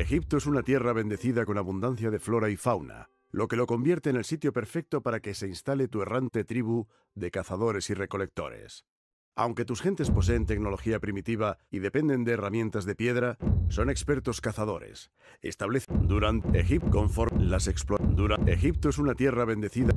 Egipto es una tierra bendecida con abundancia de flora y fauna, lo que lo convierte en el sitio perfecto para que se instale tu errante tribu de cazadores y recolectores. Aunque tus gentes poseen tecnología primitiva y dependen de herramientas de piedra, son expertos cazadores. Establecen durante Egipto conforme las explo durante Egipto es una tierra bendecida.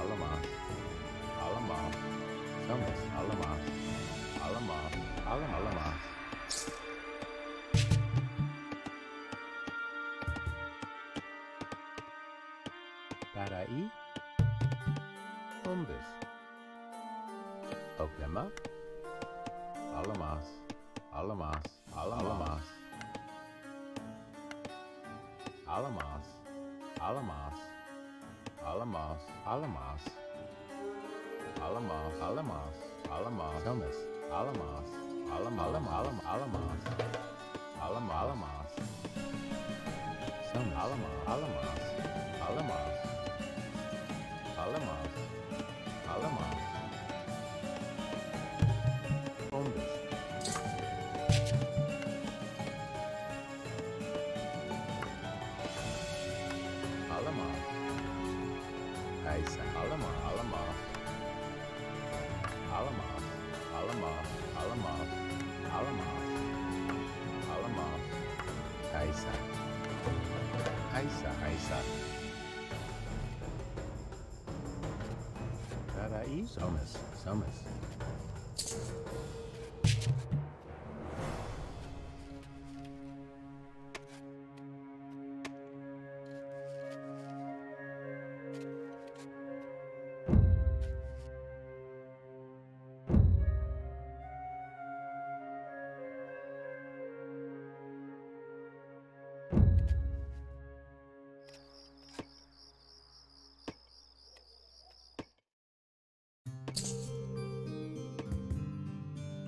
Allemaal. Allemaal. Jongens, allemaal. Allemaal. Allemaal. Allemaal. Paraí. Onbus. alamas, alamas. Allemaal. Allemaal. Allemaal. Allemaal. Alamas. Alamas. Alamas. Alamas. Alamas. Alamas. Alamas. Alamas. Alamas. Alamas. Alamas. Alamas. Alamas. Alamas. Heißer, heißer. Da, da, Somos, somos.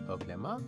problema.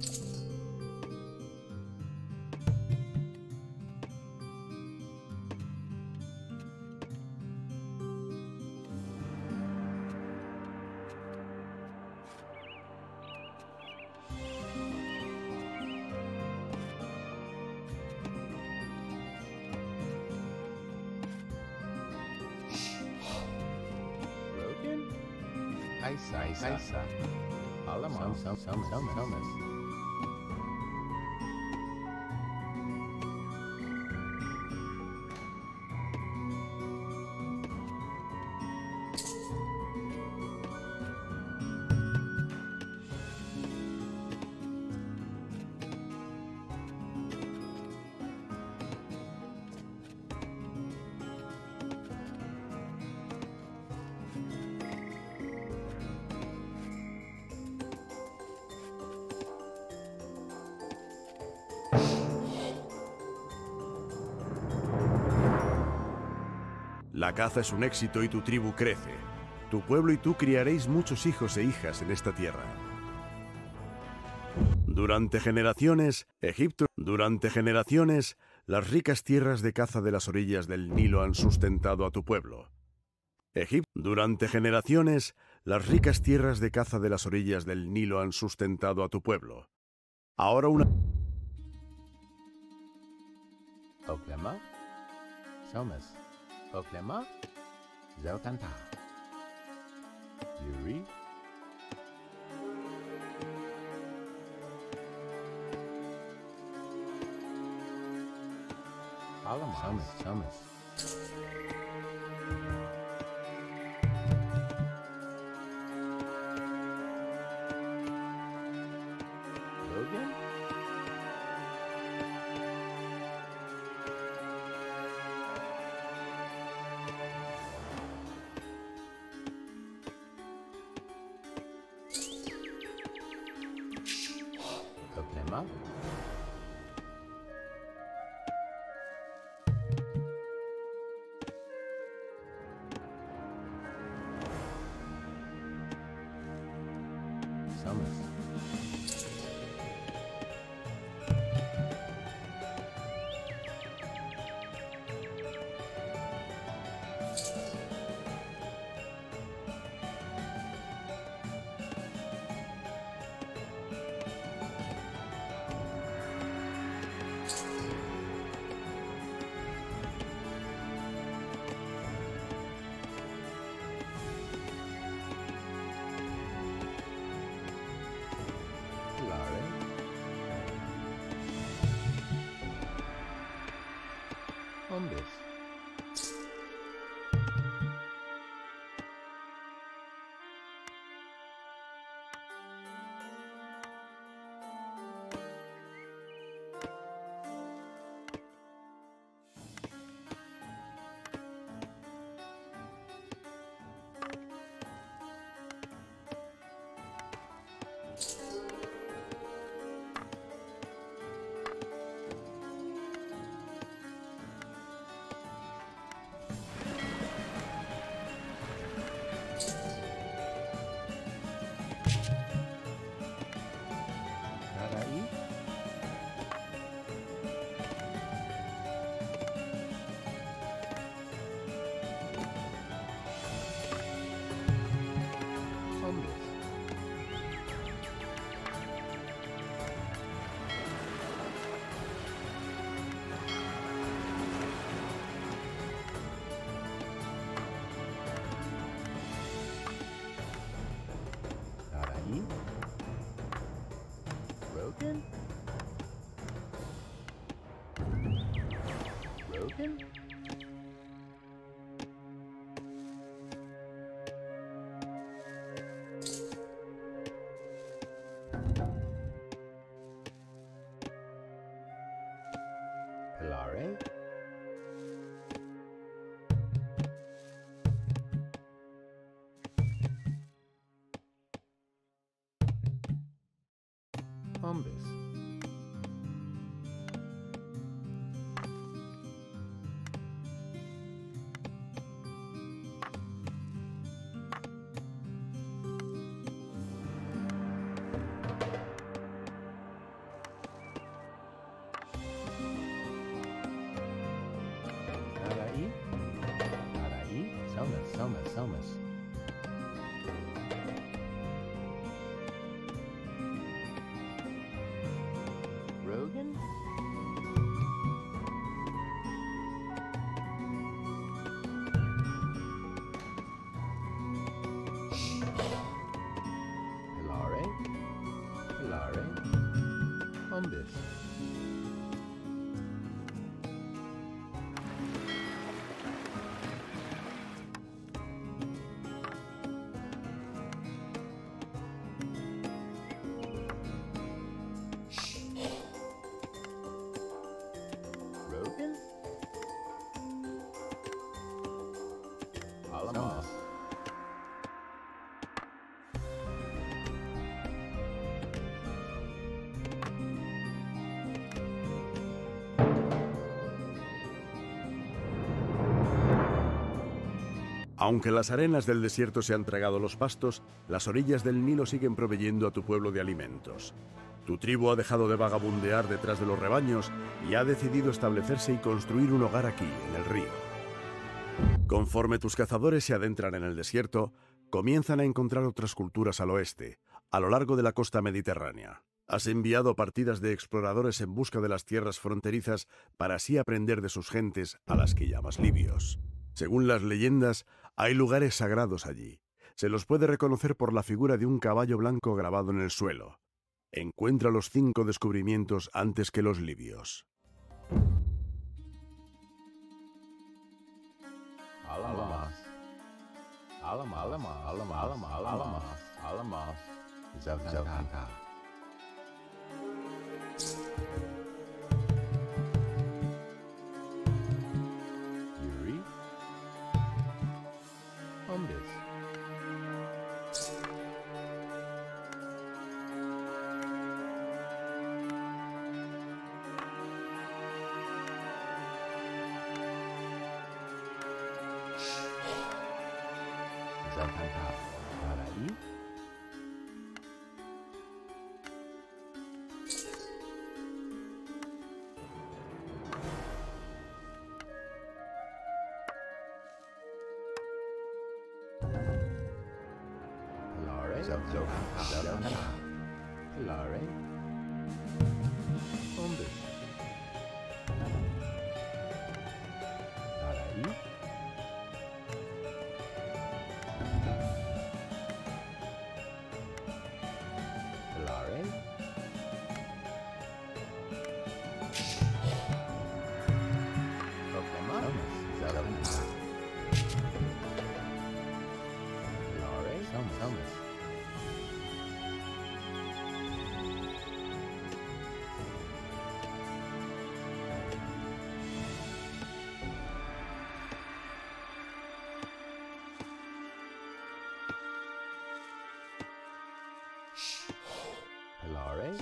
La caza es un éxito y tu tribu crece. Tu pueblo y tú criaréis muchos hijos e hijas en esta tierra. Durante generaciones, Egipto, durante generaciones, las ricas tierras de caza de las orillas del Nilo han sustentado a tu pueblo. Egipto, durante generaciones, las ricas tierras de caza de las orillas del Nilo han sustentado a tu pueblo. Ahora una... Oklahoma. Somas. Oklahoma, Zautanta, Zurich, Alamo, Summit, Summit. overcome this. Somas, Somas, Aunque las arenas del desierto se han tragado los pastos, las orillas del Nilo siguen proveyendo a tu pueblo de alimentos. Tu tribu ha dejado de vagabundear detrás de los rebaños y ha decidido establecerse y construir un hogar aquí, en el río. Conforme tus cazadores se adentran en el desierto, comienzan a encontrar otras culturas al oeste, a lo largo de la costa mediterránea. Has enviado partidas de exploradores en busca de las tierras fronterizas para así aprender de sus gentes a las que llamas libios. Según las leyendas, hay lugares sagrados allí. Se los puede reconocer por la figura de un caballo blanco grabado en el suelo. Encuentra los cinco descubrimientos antes que los libios. Umbis.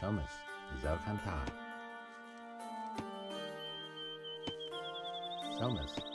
Thomas. Zalkanta. Thomas.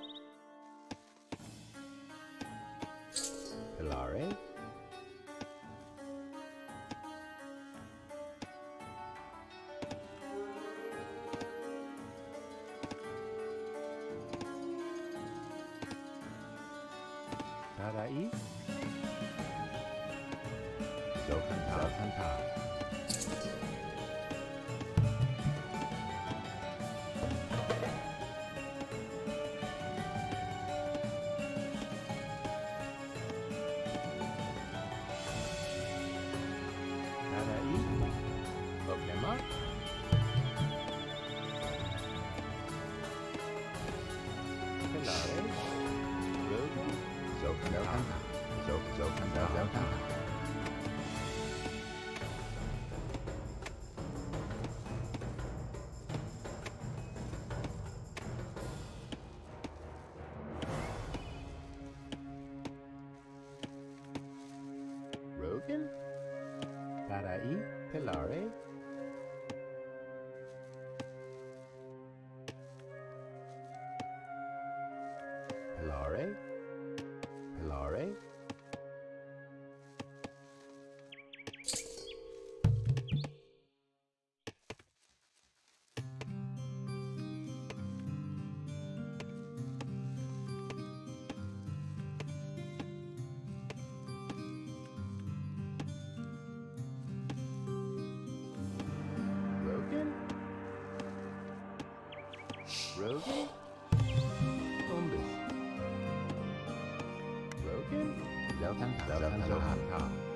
聊天，打วท่า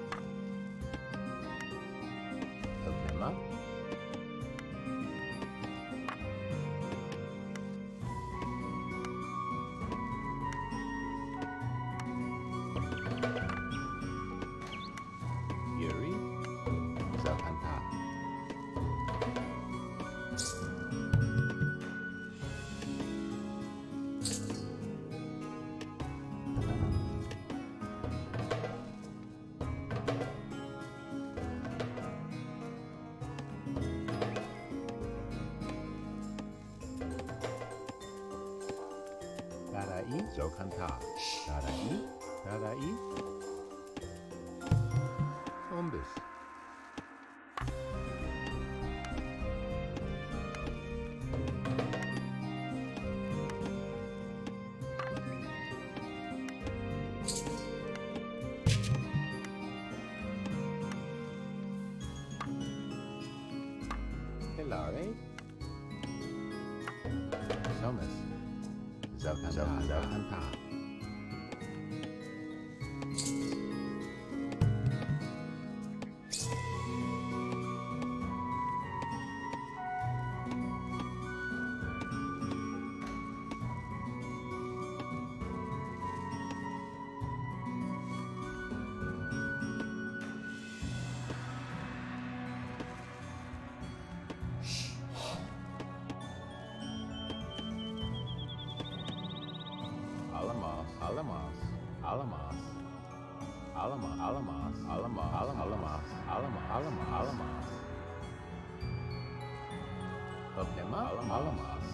problemi ağlama ağlamaz.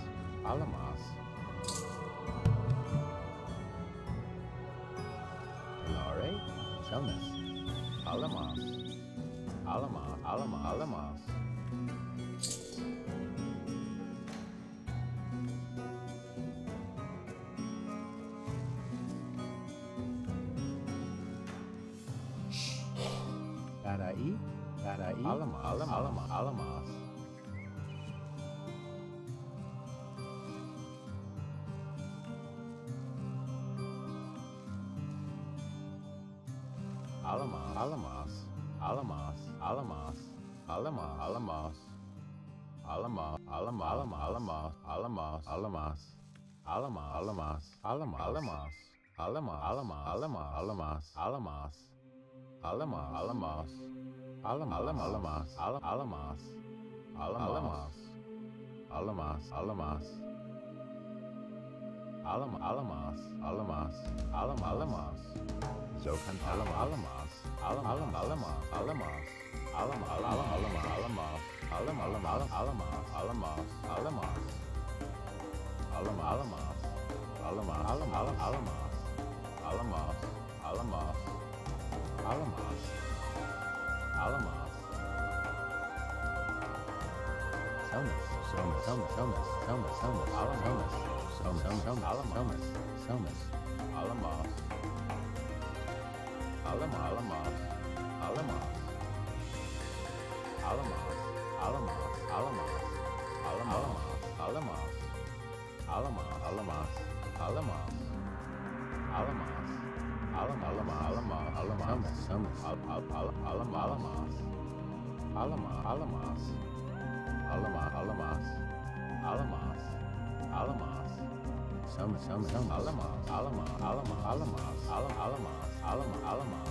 Ağlama. Alamaz, alamaz, alamaz, alamaz, alamaz. Alamaz, alamaz, alamaz, alamaz, alamaz. Alamaz, alamaz, alamaz, alamaz. Alamaz, alamaz, alamaz, alamaz, alamaz. Alamaz, alamaz. Alamaz, alamaz, alamaz. Alamaz. Alamaz, alamaz. Alam, alamaz, alamaz, alam, alamaz. Zokan, alam, alamaz. Alamos, Alamos, Alamos, Zokan Alamos, Alamos, Alamos, Alamos, Alamos, Alamos, Alamos, Alamos, Alamos, Alamos, Alamos, Alamos, Alamos, Alamos, Alamos, Alamos, Alamos, Alamos, Alamos, Alamos. Alamos. Alamos. Selmas. Selmas. Selmas. Selmas. Selmas. Selmas. Alamos. Selmas. Selmas. Alamos. Selmas. Alamos. Alamos. Alamos. Alamos. Alamos. Alamos. Alamos. Alamos. Alamos. Alamos. Alamos. Alamos. Alamos. Alamos, Alamos, Alamos, Alamos, Alamos, Alamos, Alamos, Alamos, Alamos, Some, some, some, Alamos, Alamos, Alamos, Alamos, Alamos, Alamos, Alamos,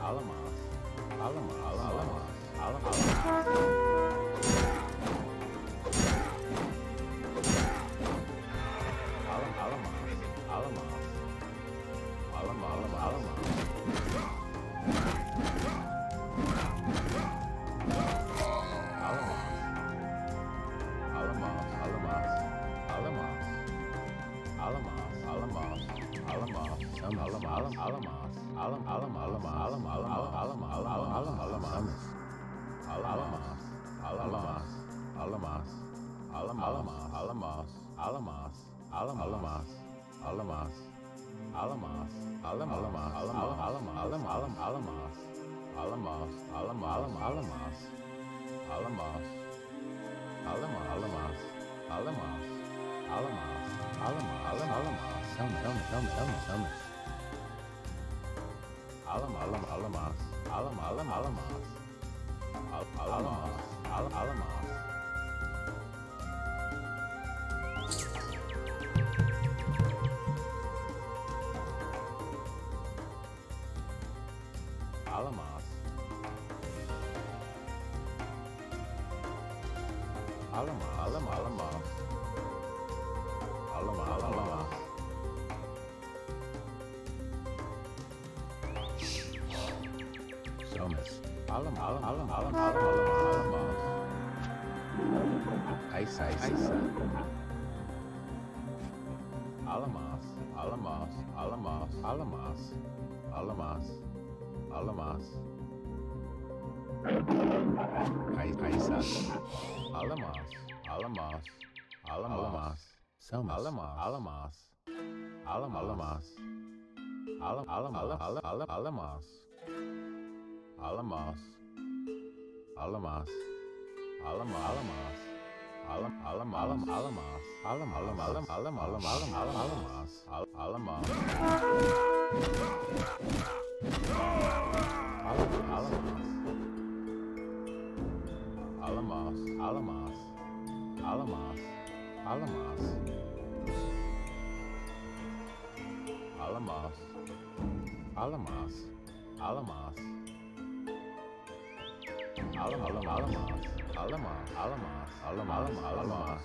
Alamos, Alamos, Alamos, alamas, alamas. Alam, alamas, alamas. Alamas, alam, alamas, alam, alam, alam, alam, alamas, alamas, alam, alam, alamas, alamas, alam, alamas, alamas, alamas, alam, alam, alamas, some, some, some, some, some. Alam, alam, alamas, alam, alam, alamas, Al- alamas, al- Alamas, Alamas, Alamas, Alamas, Alamas, Alamas. Caixas, Alamas, Alamas, Alamas, Samas, Alamas, Alamas, Alamas, Alamas, Alamas. Alamas, alamas, alam, alamas, Alam, alam, alam, alamas, alam, alam, alam, alam, alam, alam, alam, alamas, al- alamas. Alam, alamas. Alamas, alamas, alamas, alamas. Alamas, alamas, alamas. alamaz, alamaz, alamaz, alamaz, alamaz, alamaz, alamaz,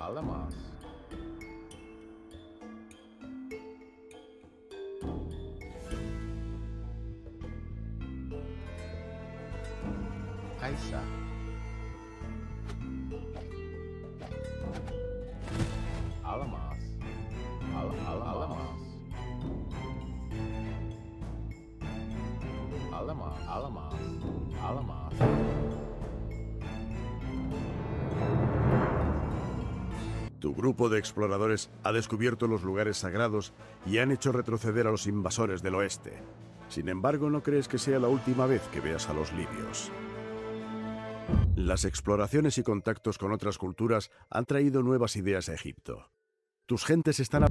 alamaz. De exploradores ha descubierto los lugares sagrados y han hecho retroceder a los invasores del oeste. Sin embargo, no crees que sea la última vez que veas a los libios. Las exploraciones y contactos con otras culturas han traído nuevas ideas a Egipto. Tus gentes están... a-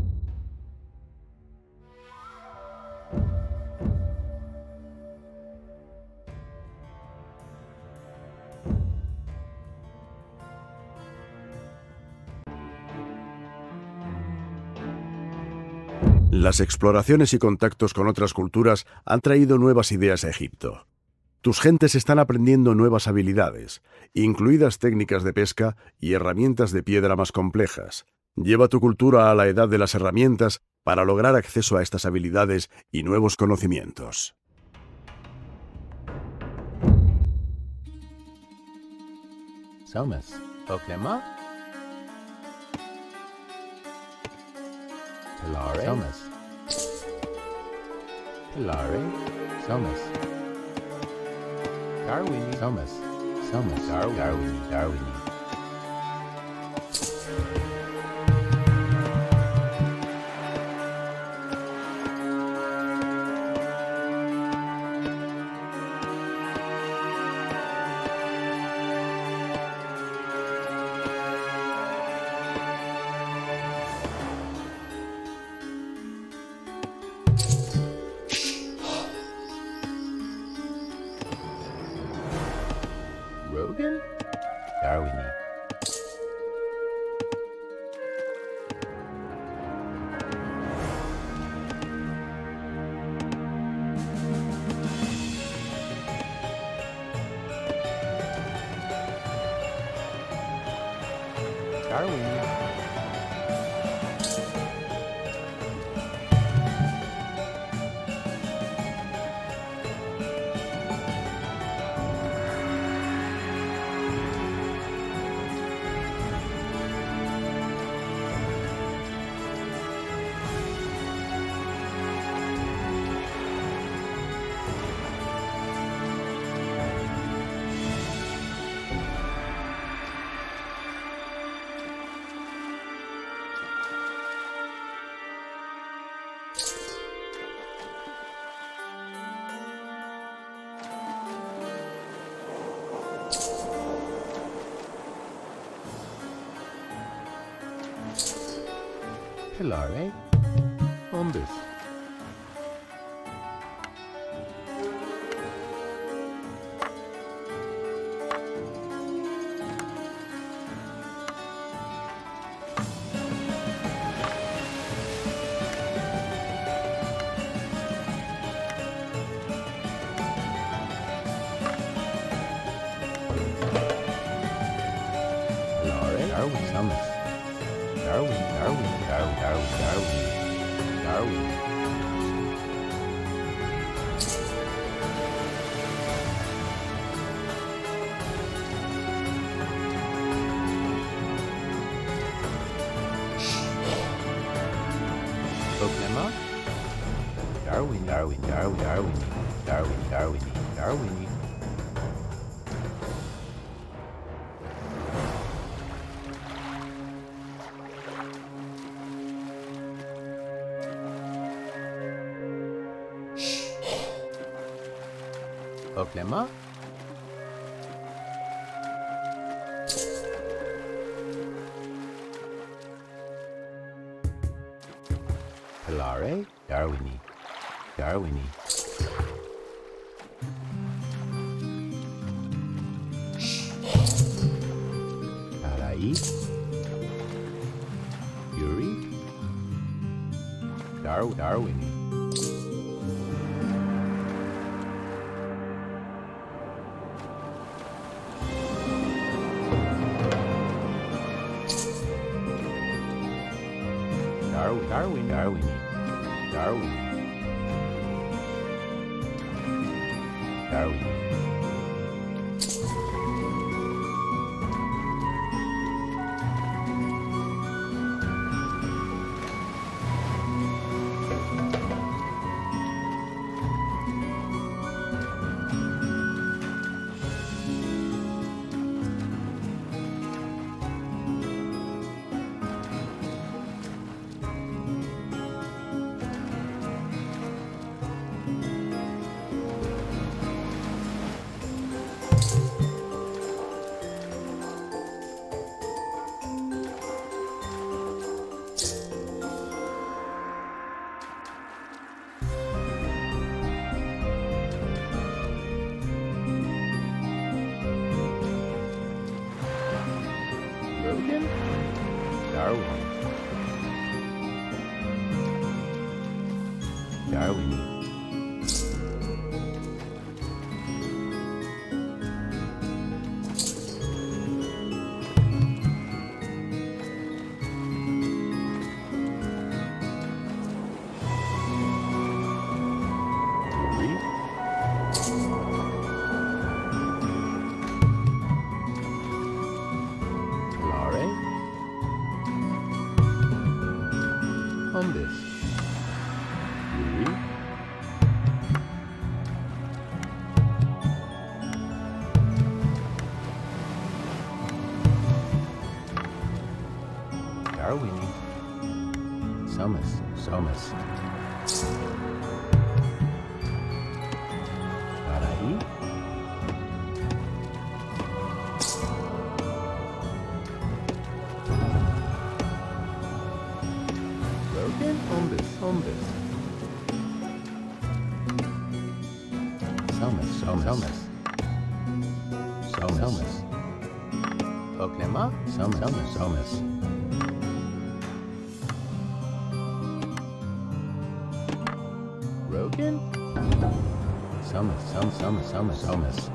Las exploraciones y contactos con otras culturas han traído nuevas ideas a Egipto. Tus gentes están aprendiendo nuevas habilidades, incluidas técnicas de pesca y herramientas de piedra más complejas. Lleva tu cultura a la edad de las herramientas para lograr acceso a estas habilidades y nuevos conocimientos. Pilare. Hilary, Somas, Darwin, Somas, Somas, Darwin, Darwin, Darwin. Darwin. pillow. Eh? On this. Hello, eh? Darwin, Darwin, Darwin, Darwin, Darwin, Darwin. problema. Pilare, Darwini, Darwini. Darwin, Darwin, Darwin, Darwin. Darwin. Thomas, Thomas, Thomas.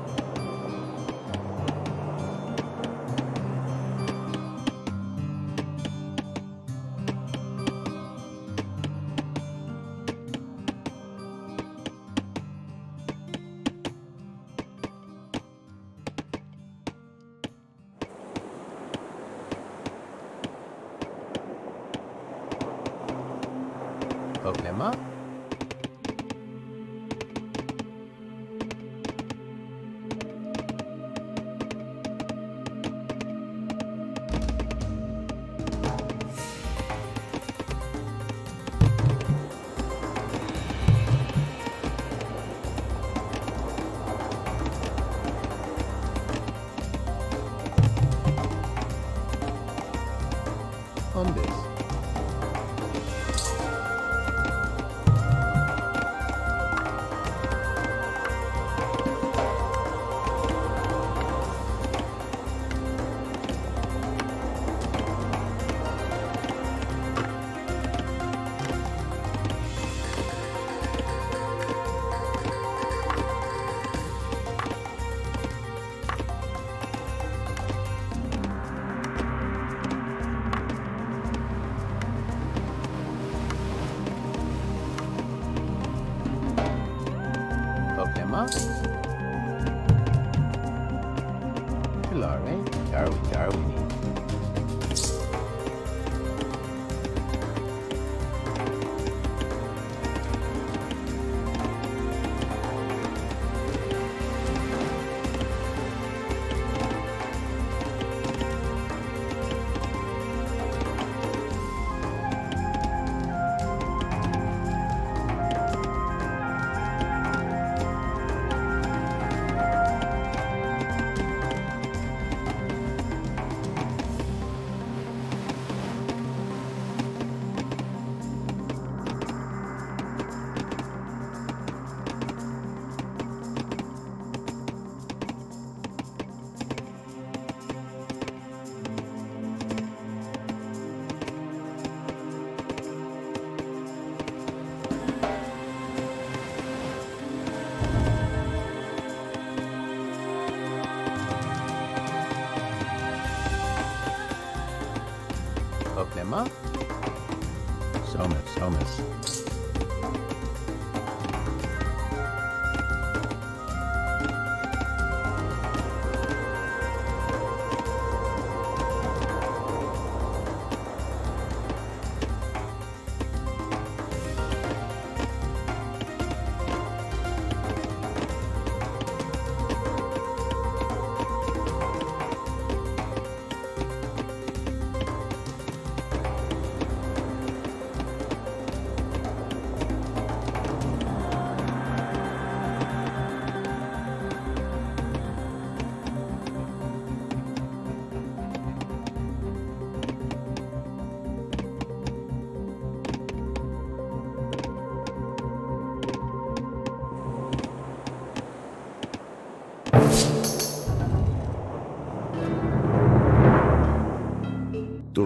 Hello, mate. There we go.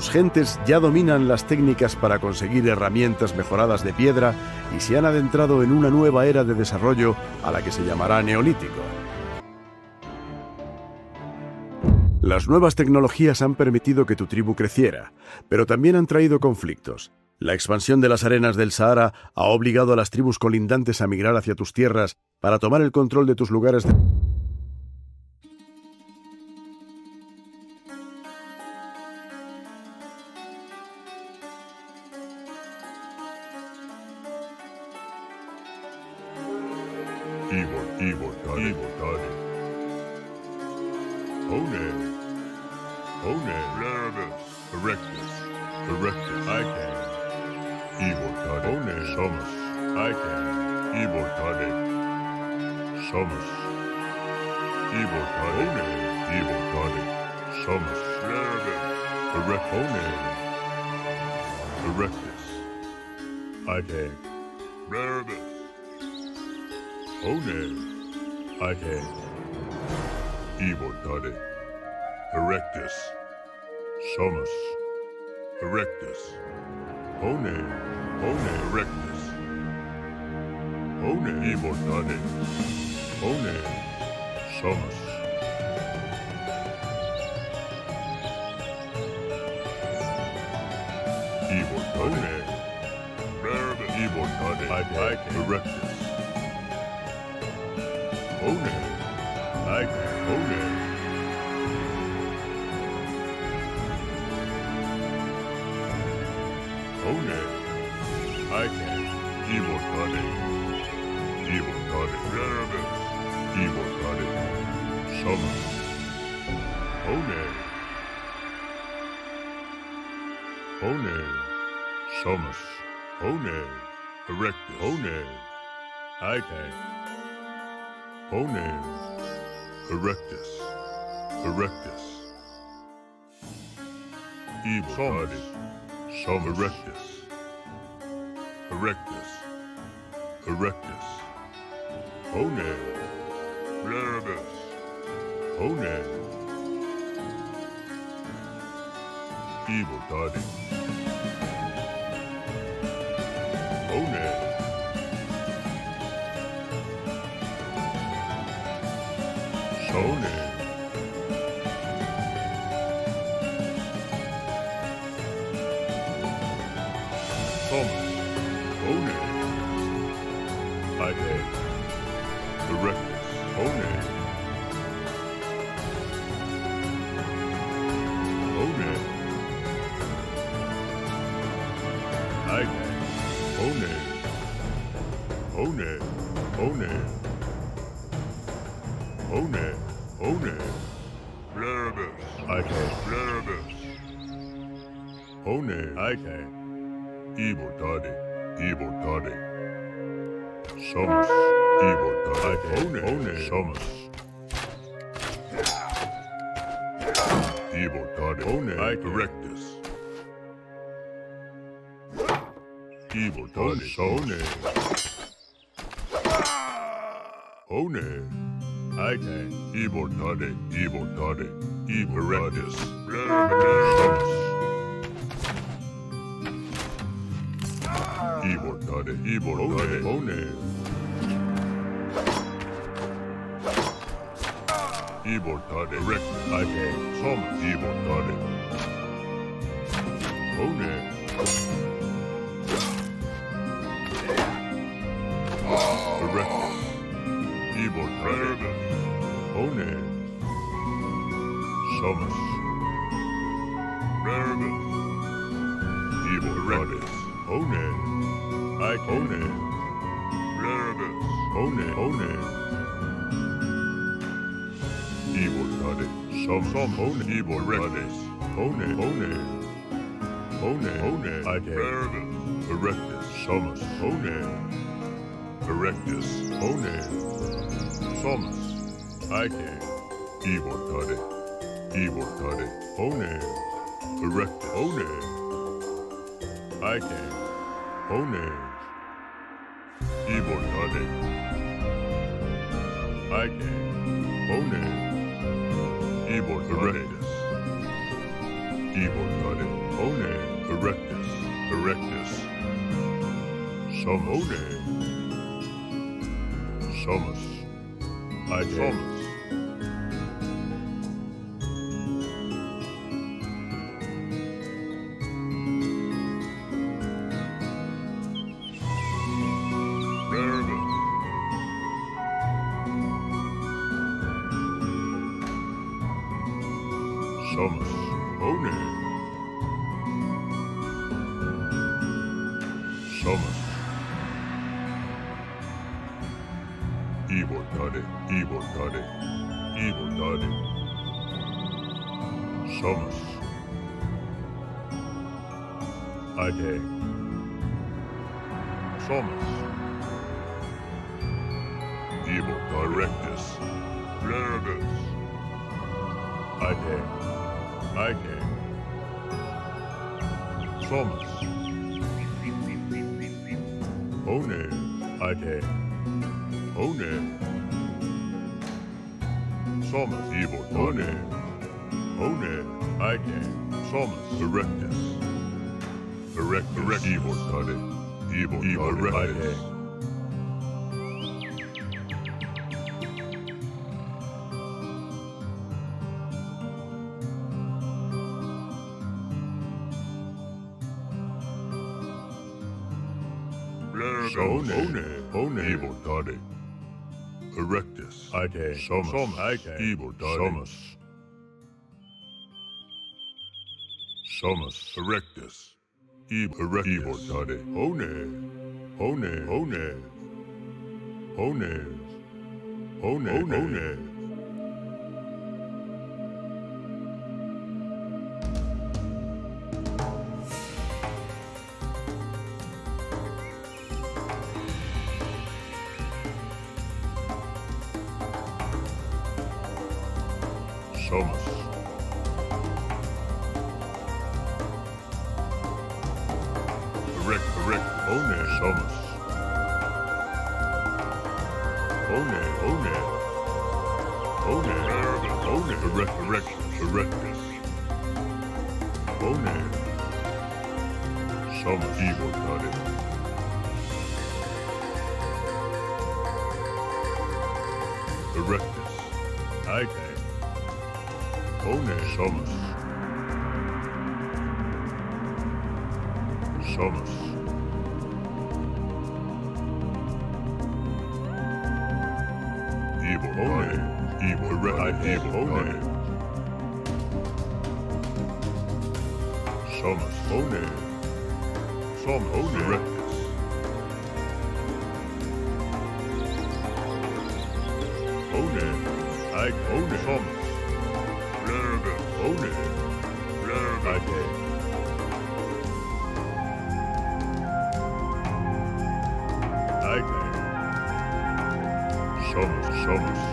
Tus gentes ya dominan las técnicas para conseguir herramientas mejoradas de piedra y se han adentrado en una nueva era de desarrollo a la que se llamará neolítico. Las nuevas tecnologías han permitido que tu tribu creciera, pero también han traído conflictos. La expansión de las arenas del Sahara ha obligado a las tribus colindantes a migrar hacia tus tierras para tomar el control de tus lugares de... Evil, evil, done evil, done One. One. Larabus. Erectus. Erectus. I can. Evil, done One. Sumus. I can. Evil, done Sumus. Evil, done One. Evil, done Sumus. Larabus. Erect. One. Erectus. I can. Larabus. One. I can. Evil Toddy. Erectus. Somus. Erectus. One. One. Erectus. One. Toddy. One. Somus. Evil Toddy. I can. Erectus. One. I can. One. One. I can. Evil Toddy. Evil Toddy. Larabus. Evil Toddy. Summon. One. One. One. Erectus. One. I can. One. Erectus. Evil Somus. Some Erectus. Erectus. Erectus. One. Larabus. One. Evil Toddy. One. Sony. Thomas. One. I did. The Reckless. One. One. I did. One. One. One. One. One. Blarabus. I can. Blarabus. One. I can. Evil Daddy. Evil Daddy. Sumus. Evil Daddy. One. One. Sumus. Evil Daddy. One. I Erectus. Evil Daddy. One. One. I can. Evil Daddy, Evil Daddy, Evil Erectus. Evil Daddy, Evil oh, Daddy, One. Evil Daddy, Erectus. I can. Some Evil Daddy. One. Oh, Evil Dragon. One. Sumus. Dragon. Evil. One. I One. Dragon. One. One. Evil Dragon. Some some One. Evil Erectus. One. One. One. One. I Dragon. Erectus. Sumus. One. Erectus, One, Somus, Ike, Evil Tade, Evil Tade, One, Erectus, One, Ike, One, Evil Tade, Ike, One, Evil Erectus, Evil Tade, One, oh, Erectus, Erectus, Some oh, One, Somus. I Somus. Daddy, Evil Daddy. Sumus. Ade. Sumus. Evil Directus. Nervous. Ade. Ade. Sumus. One. Ade. One. Somus evil One. One. Ike. Somus erectus. Erect erect evil Tade. Evil evil. Erectus. Ite. Somus. Som. Ite. Evil Somus. Somus. Erectus. Evil. Erectus. Evil Tade. One. One. One. One. One. One. Somus. Erect, erect, one, Somus. One, one. One, one, erect, erect, erectus. One. Somus, evil got it. One Somus. Somus. Evil One. Evil Red Evil One. Somus. One. Somus. One. Rectus. One. I One. Somus. Lurga, One, Lurga, Ade. Ade. Somos, somos.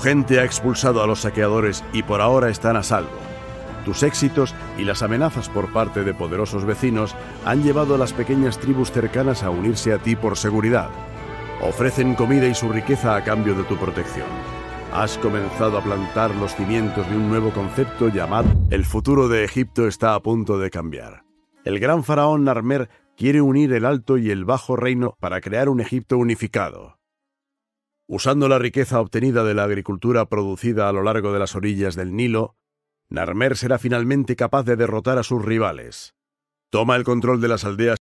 Gente ha expulsado a los saqueadores y por ahora están a salvo. Tus éxitos y las amenazas por parte de poderosos vecinos han llevado a las pequeñas tribus cercanas a unirse a ti por seguridad. Ofrecen comida y su riqueza a cambio de tu protección. Has comenzado a plantar los cimientos de un nuevo concepto llamado El futuro de Egipto está a punto de cambiar. El gran faraón Narmer quiere unir el alto y el bajo reino para crear un Egipto unificado. Usando la riqueza obtenida de la agricultura producida a lo largo de las orillas del Nilo, Narmer será finalmente capaz de derrotar a sus rivales. Toma el control de las aldeas